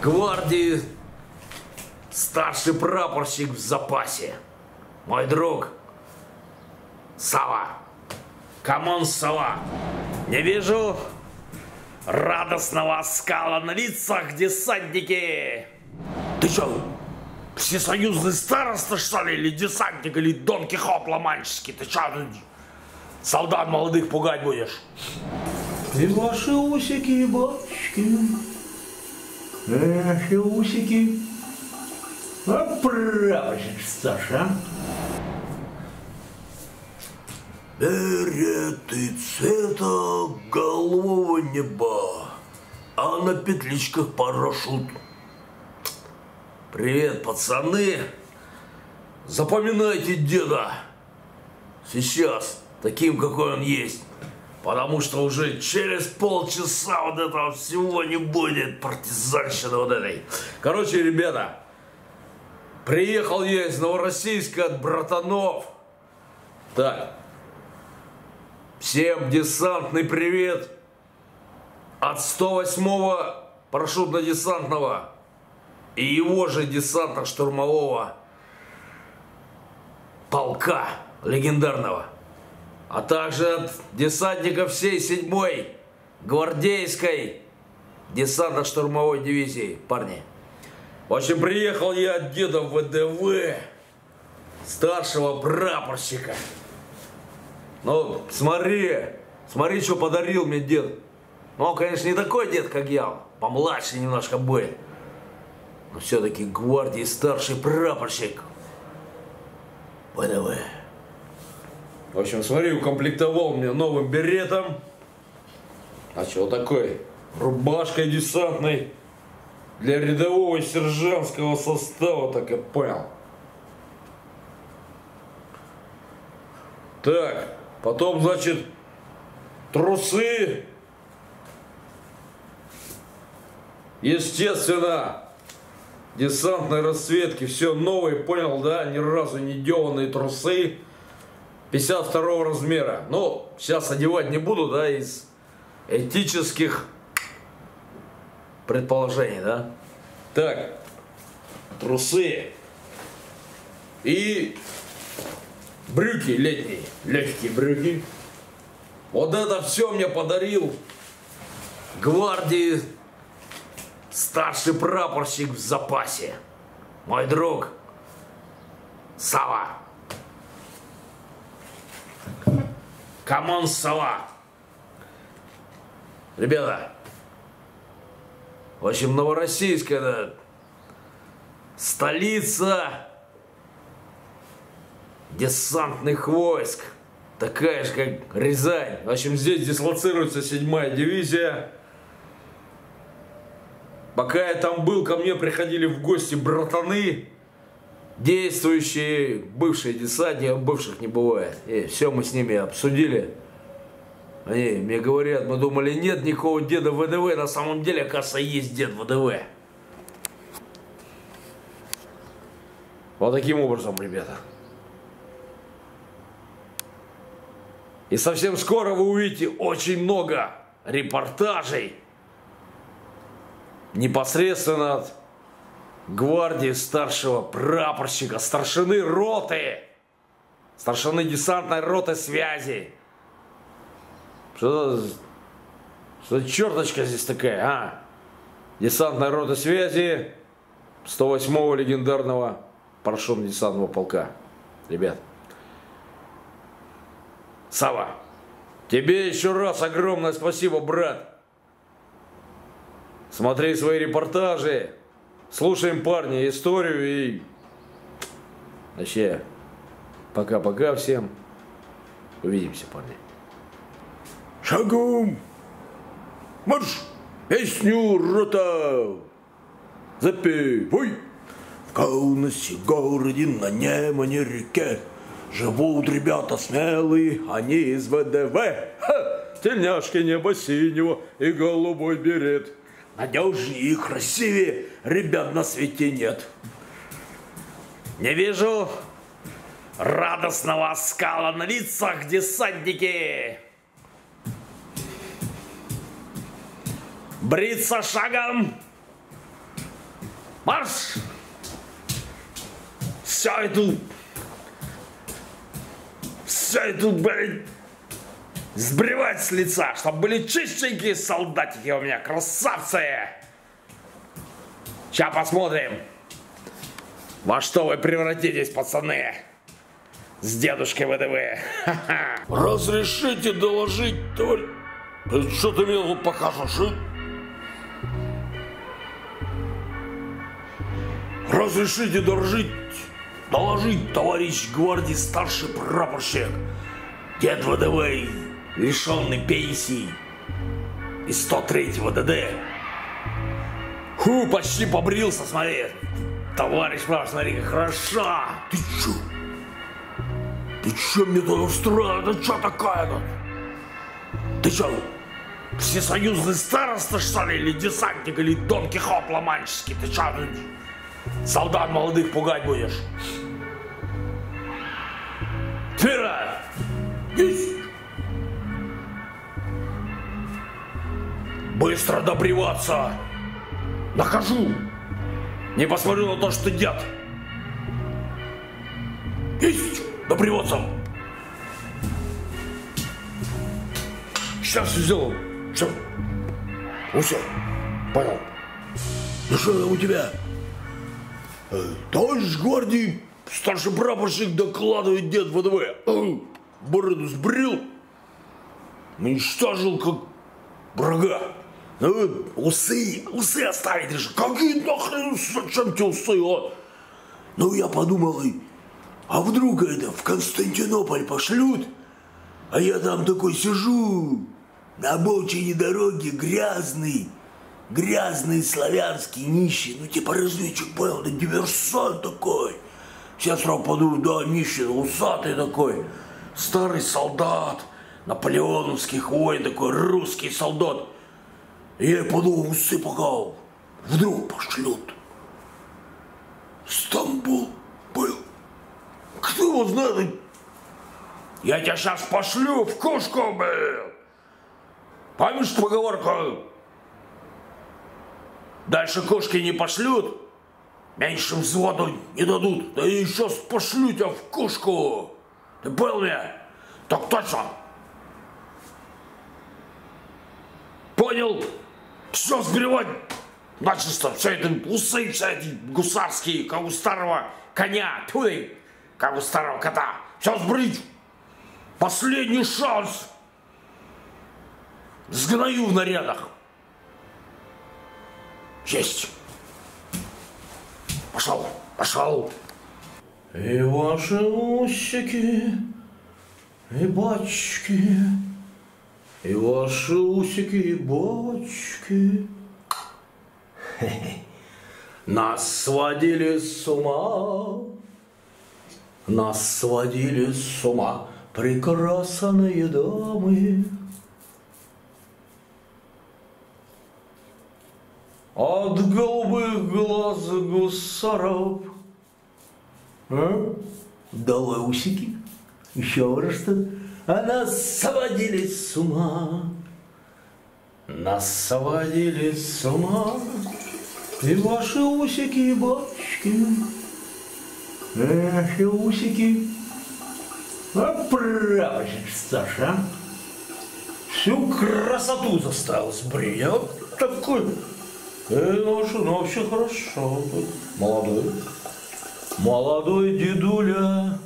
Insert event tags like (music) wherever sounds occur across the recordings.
гвардии старший прапорщик в запасе. Мой друг Сава. Comment ça va. Не вижу радостного оскала на лицах, десантники. Ты что, всесоюзный староста, что ли, или десантник, или Дон Кихот Ламанчский? Ты что, солдат молодых пугать будешь? И ваши усики, бабочки. Ваши усики. А старший, а? Береты цвета голубого неба, а на петличках парашют. Привет, пацаны! Запоминайте деда! Сейчас, таким, какой он есть. Потому что уже через полчаса вот этого всего не будет партизанщины вот этой. Короче, ребята, приехал я из Новороссийска от братанов. Так, всем десантный привет от 108-го парашютно-десантного и его же десантно-штурмового полка легендарного а также от десантников всей седьмой гвардейской десантно-штурмовой дивизии, парни. В общем, приехал я от деда ВДВ, старшего прапорщика. Ну, смотри, смотри, что подарил мне дед. Ну, он, конечно, не такой дед, как я, помладше немножко будет. Но все-таки гвардии старший прапорщик. ВДВ. В общем, смотри, укомплектовал меня новым беретом. А что такой? Рубашкой десантной. Для рядового сержантского состава, так я понял. Так, потом, значит, трусы. Естественно, десантной расцветки, все новые, понял, да? Ни разу не деланные трусы. 52 размера. Ну, сейчас одевать не буду, да, из этических предположений, да. Так, трусы и брюки летние, легкие брюки. Вот это все мне подарил гвардии старший прапорщик в запасе. Мой друг Сава. Comment ça va! Ребята, в общем, Новороссийск это столица десантных войск. Такая же, как Рязань. В общем, здесь дислоцируется седьмая дивизия. Пока я там был, ко мне приходили в гости братаны действующие, бывшие десантники, бывших не бывает. И все мы с ними обсудили. Они мне говорят, мы думали, нет никакого деда ВДВ, на самом деле, оказывается, есть дед ВДВ. Вот таким образом, ребята. И совсем скоро вы увидите очень много репортажей непосредственно от гвардии старшего прапорщика, старшины роты, старшины десантной роты связи. Что за, черточка здесь такая, а? Десантная рота связи 108-го легендарного парашютно-десантного полка. Ребят. Сава, тебе еще раз огромное спасибо, брат. Смотри свои репортажи, Слушаем, парни, историю и... Вообще, пока-пока всем. Увидимся, парни. Шагом! Марш! Песню рота! Запей! Ой! В Каунасе, городе, на Немане реке Живут ребята смелые, они из ВДВ Ха! Тельняшки небо синего и голубой берет Надежнее и красивее ребят на свете нет. Не вижу радостного скала на лицах, десантники. Бриться шагом Марш! Все иду. Все иду, блядь, сбривать с лица, чтобы были чистенькие солдатики у меня, красавцы! Сейчас посмотрим, во что вы превратитесь, пацаны, с дедушкой ВДВ. Разрешите доложить, товарищ? Что ты мне тут покажешь, а? Разрешите доложить, доложить, товарищ гвардии старший прапорщик, дед ВДВ, лишенный пенсии из 103-го ДД. Ху, почти побрился, смотри. Товарищ прав, смотри, как хороша. Ты чё? Ты чё мне тут устроил? Это чё такая-то? Ты чё, всесоюзный староста, что ли, или десантник, или Дон Кихот ломанческий? Ты чё, солдат молодых пугать будешь? Твера! есть! Быстро добриваться! Накажу! Не посмотрю на то, что дед! Есть! Добриваться! Сейчас все сделаю. Все. Ну все. Понял. Ну что там у тебя? Э, Товарищ гвардии, старший прапорщик докладывает дед ВДВ. Э, Бороду сбрил, уничтожил как врага. Ну, усы, усы оставить решил. Какие нахрен, зачем тебе усы, а? Ну, я подумал, и, а вдруг это в Константинополь пошлют? А я там такой сижу, на обочине дороги, грязный, грязный славянский нищий, ну типа разведчик, понял, да диверсант такой. Сейчас сразу подумаю, да, нищий, усатый такой, старый солдат, наполеоновский воин такой, русский солдат. Я подумал, усы пока вдруг пошлют. Стамбул был. Кто его знает? Я тебя сейчас пошлю в кушку, блин. Помнишь поговорку? Дальше кошки не пошлют, меньше взводу не дадут. Да я сейчас пошлю тебя в кушку. Ты понял меня? Так точно. Понял? Все сбривать начисто. Все это усы, все эти гусарские, как у старого коня. Тьфу, как у старого кота. Все сбрить. Последний шанс. Сгною в нарядах. Есть. Пошел, пошел. И ваши усики, и бачки, и ваши усики, и бочки. (laughs) Нас сводили с ума, нас сводили с ума прекрасные дамы. От голубых глаз гусаров. А? Давай усики. Еще раз-то. А нас сводили с ума. Нас сводили с ума. И ваши усики и бочки. Эх, и усики. А прапорщик старший, а? Всю красоту заставил сбрить. А вот такой Э, ну, что, ну вообще хорошо. Молодой. Молодой дедуля.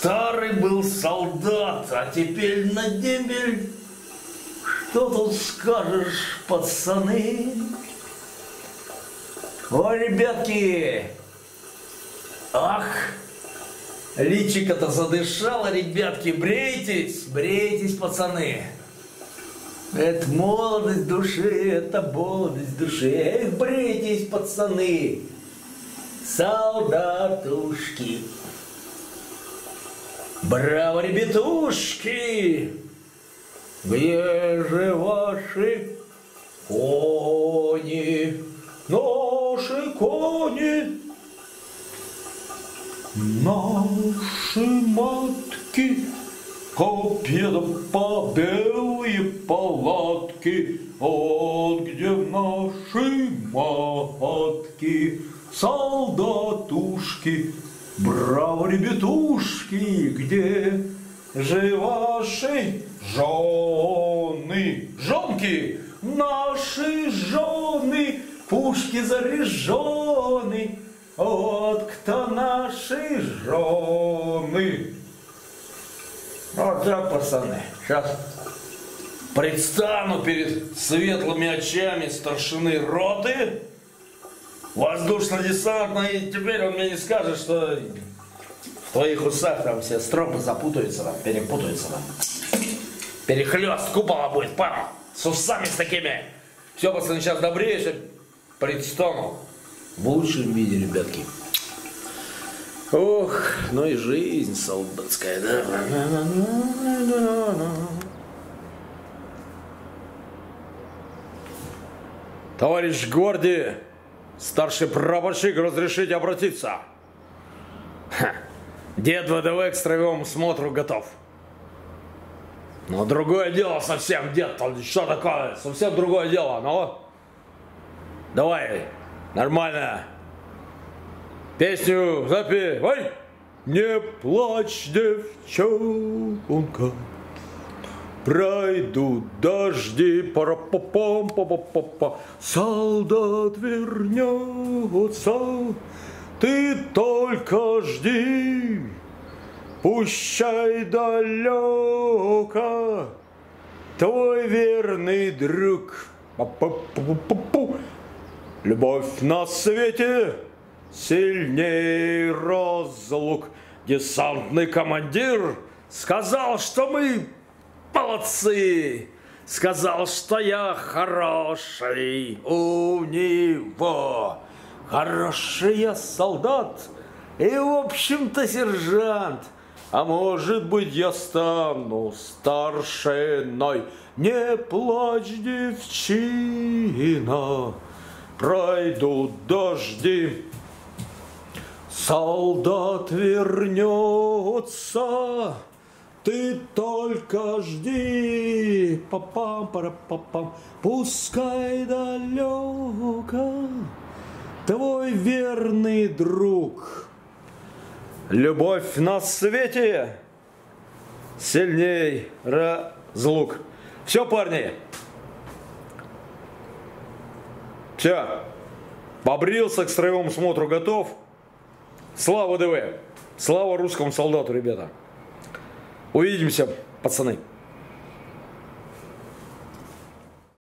Старый был солдат, а теперь на дембель. Что тут скажешь, пацаны? О, ребятки! Ах! Личико-то задышало, ребятки, брейтесь, брейтесь, пацаны. Это молодость души, это молодость души. Эх, брейтесь, пацаны, солдатушки. Браво, ребятушки! Где же ваши кони? Наши кони! Наши матки победа по белые палатки, вот где наши матки, солдатушки, браво, ребятушки, где же ваши жены, жонки, наши жены, пушки заряжены, вот кто наши жены. Вот так, пацаны, сейчас предстану перед светлыми очами старшины роты, воздушно-десантной, и теперь он мне не скажет, что в твоих усах там все стропы запутаются, там, перепутаются. Там. Перехлест купола будет, пара, с усами с такими. Все, пацаны, сейчас добреешь, предстану в лучшем виде, ребятки. Ох, ну и жизнь солдатская, да. Товарищ Горди, старший прапорщик, разрешите обратиться. Ха. Дед ВДВ к строевому смотру готов. Но другое дело совсем, дед, что такое? Совсем другое дело, ну. Давай, нормально. Песню запевай. Не плачь, девчонка, Пройдут дожди, пара па Солдат вернется, ты только жди, Пущай далеко, твой верный друг. Па -па -пу -пу -пу. Любовь на свете сильней разлук. Десантный командир сказал, что мы молодцы. Сказал, что я хороший у него. Хороший я солдат и, в общем-то, сержант. А может быть, я стану старшиной. Не плачь, девчина, пройдут дожди. Солдат вернется, ты только жди, папам пара папам, пускай далеко твой верный друг. Любовь на свете сильней разлук. Все, парни. Все. Побрился к строевому смотру готов. Слава ДВ! Слава русскому солдату, ребята! Увидимся, пацаны!